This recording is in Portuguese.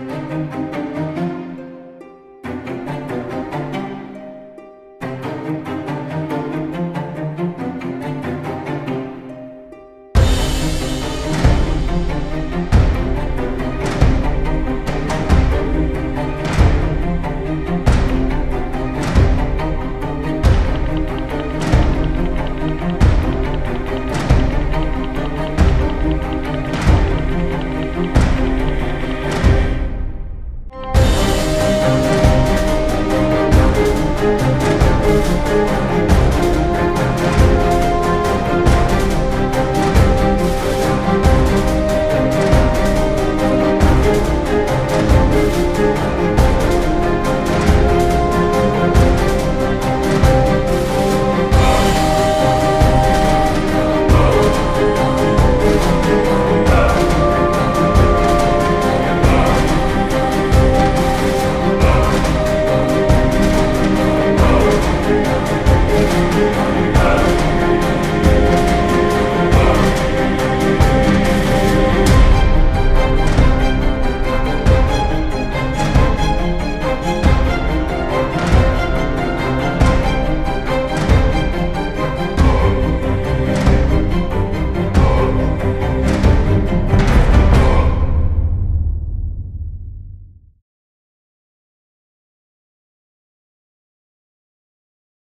Música